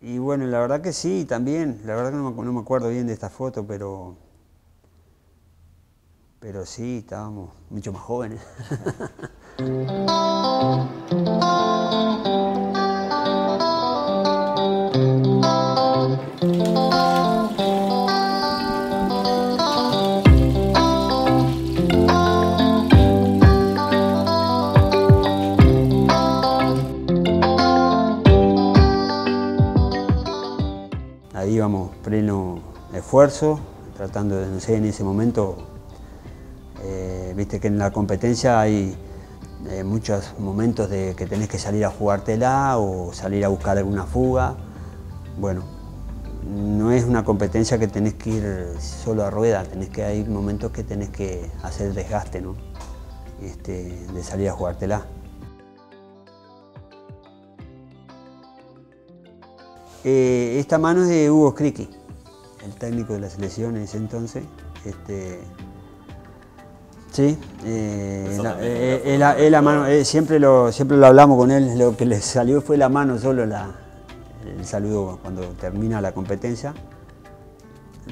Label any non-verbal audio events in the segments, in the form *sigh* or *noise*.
Y bueno, la verdad que sí, también. La verdad que no me, no me acuerdo bien de esta foto, pero. Pero sí, estábamos mucho más jóvenes. *laughs* pleno esfuerzo, tratando de, no sé, en ese momento, eh, viste que en la competencia hay eh, muchos momentos de que tenés que salir a jugártela o salir a buscar alguna fuga. Bueno, no es una competencia que tenés que ir solo a rueda, tenés que hay momentos que tenés que hacer desgaste, ¿no? Este, de salir a jugártela. Eh, esta mano es de Hugo Criqui, el técnico de la selección en ese entonces. Este, sí, eh, la- eh, la- la mano, eh, siempre, lo, siempre lo hablamos con él, lo que le salió fue la mano solo, la, el saludo cuando termina la competencia,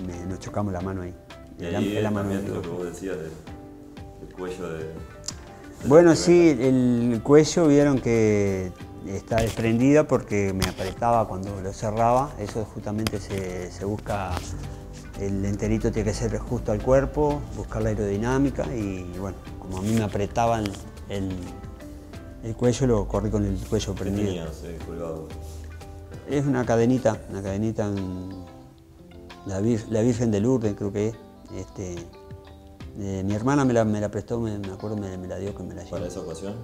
me- nos chocamos la mano ahí. Y la- ahí es la mano lo que vos decías del, cuello de... de Bueno, la sí, el cuello vieron que está desprendida porque me apretaba cuando lo cerraba. Eso justamente se, se busca, el enterito tiene que ser justo al cuerpo, buscar la aerodinámica y bueno, como a mí me apretaban el, el cuello, lo corrí con el cuello ¿Qué prendido. tenía, no sé, colgado? Es una cadenita, una cadenita en la, Vir- la Virgen de Lourdes, creo que es. Este, eh, mi hermana me la, me la prestó, me, me acuerdo, me, me la dio que me la llevé. Para esa ocasión.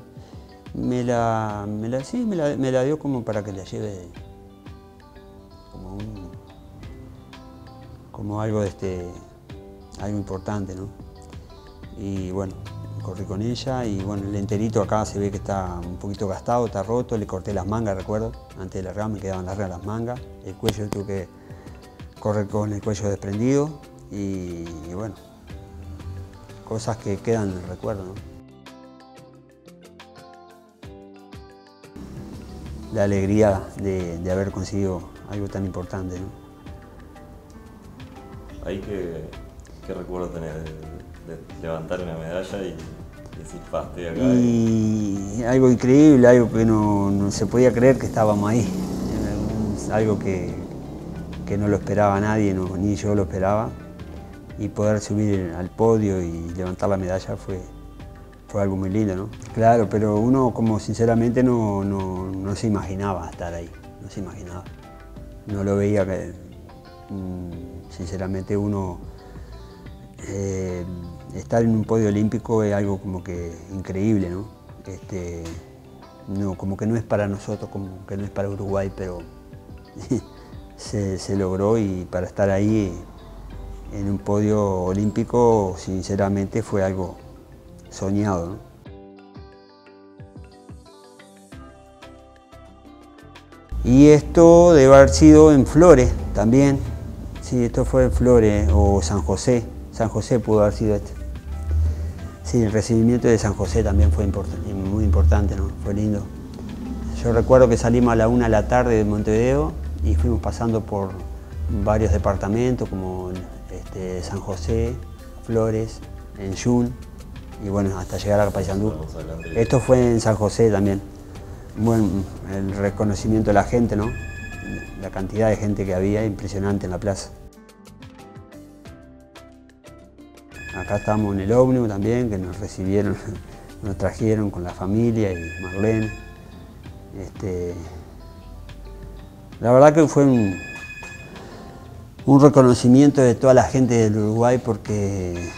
Me la, me la, sí, me la, me la dio como para que la lleve como un, como algo de este, algo importante, ¿no? Y bueno, corrí con ella y bueno, el enterito acá se ve que está un poquito gastado, está roto, le corté las mangas, recuerdo, antes de largar me quedaban largas las mangas, el cuello tuve que correr con el cuello desprendido y, bueno, cosas que quedan en el recuerdo. La alegría de, de haber conseguido algo tan importante. ¿no? Ahí que, ¿qué recuerdo tenés de, de levantar una medalla y, y decir, estoy acá? y- Y algo increíble, algo que no, no se podía creer que estábamos ahí. Algo que, que no lo esperaba nadie, no, ni yo lo esperaba. Y poder subir al podio y levantar la medalla fue, fue algo muy lindo, ¿no? Claro, pero uno como sinceramente no, no, no se imaginaba estar ahí, no se imaginaba. No lo veía que, mm, sinceramente uno eh, estar en un podio olímpico es algo como que increíble, ¿no? Este, no, como que no es para nosotros, como que no es para Uruguay, pero *laughs* se, se logró y para estar ahí en un podio olímpico, sinceramente fue algo soñado. Y esto debe haber sido en Flores también. Sí, esto fue en Flores o San José. San José pudo haber sido este. Sí, el recibimiento de San José también fue muy importante, ¿no? Fue lindo. Yo recuerdo que salimos a la una de la tarde de Montevideo y fuimos pasando por varios departamentos como este, San José, Flores, en Yun y bueno, hasta llegar a Paysandú. Esto fue en San José también. Bueno, el reconocimiento de la gente, ¿no? La cantidad de gente que había, impresionante en la plaza. Acá estamos en el ómnibus también, que nos recibieron, *laughs* nos trajeron con la familia y Marlene. Este, la verdad que fue un, reconocimiento de toda la gente del Uruguay porque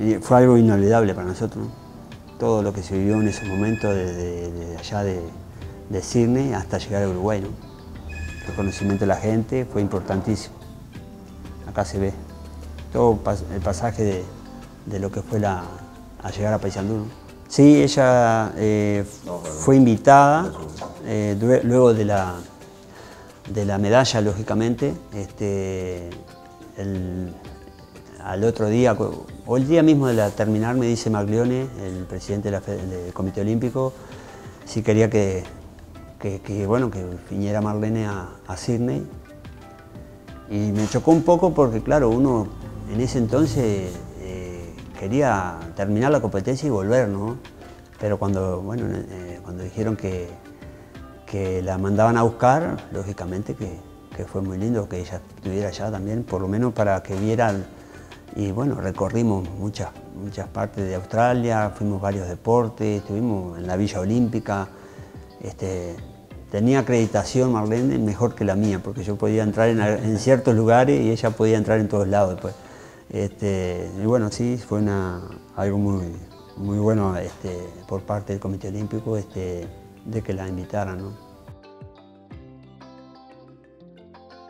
y fue algo inolvidable para nosotros. ¿no? Todo lo que se vivió en ese momento desde de allá de, de Sydney hasta llegar a Uruguay. ¿no? El reconocimiento de la gente fue importantísimo. Acá se ve todo pas- el pasaje de, de lo que fue la, a llegar a Paysandú. ¿no? Sí, ella eh, fue invitada eh, lue- luego de la, de la medalla, lógicamente. Este, el- al otro día, o el día mismo de la terminar, me dice Maglione, el presidente del Comité Olímpico, si quería que, que, bueno, que viniera Marlene a, a Sydney. Y me chocó un poco porque, claro, uno en ese entonces eh, quería terminar la competencia y volver, ¿no? Pero cuando, bueno, eh, cuando dijeron que, que la mandaban a buscar, lógicamente que, que, fue muy lindo que ella estuviera allá también, por lo menos para que vieran. Y bueno, recorrimos muchas, muchas partes de Australia, fuimos varios deportes, estuvimos en la Villa Olímpica. Este, tenía acreditación Marlene mejor que la mía, porque yo podía entrar en, ciertos lugares y ella podía entrar en todos lados después. Este, y bueno, sí, fue algo muy, muy bueno este, por parte del Comité Olímpico de que la invitaran. ¿no?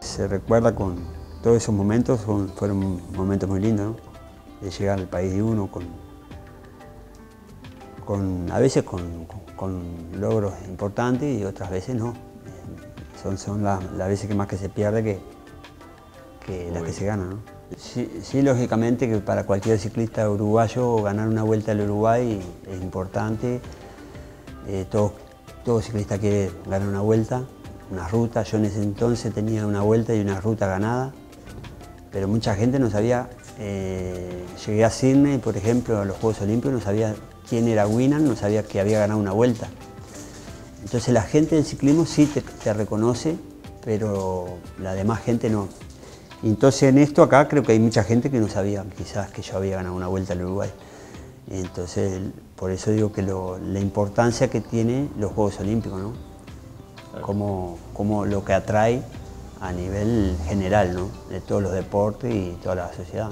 Se recuerda con todos esos momentos, fueron momentos muy lindos, de llegar al país de uno con, con a veces con, con, logros importantes y otras veces no. Son, son las, veces que más que se pierde que, que las que se ganan. ¿no? Sí, lógicamente que para cualquier ciclista uruguayo ganar una vuelta al Uruguay es importante. Eh, todo, todo, ciclista quiere ganar una vuelta, una ruta. Yo en ese entonces tenía una vuelta y una ruta ganada, pero mucha gente no sabía. Eh, llegué a Sydney, por ejemplo, a los Juegos Olímpicos, no sabía quién era Winan, no sabía que había ganado una vuelta. Entonces la gente del ciclismo sí te, te reconoce, pero la demás gente no. Entonces en esto acá creo que hay mucha gente que no sabía quizás que yo había ganado una vuelta al Uruguay. Entonces por eso digo que la importancia que tiene los Juegos Olímpicos, ¿no? Como, como lo que atrae a nivel general, ¿no? De todos los deportes y toda la sociedad.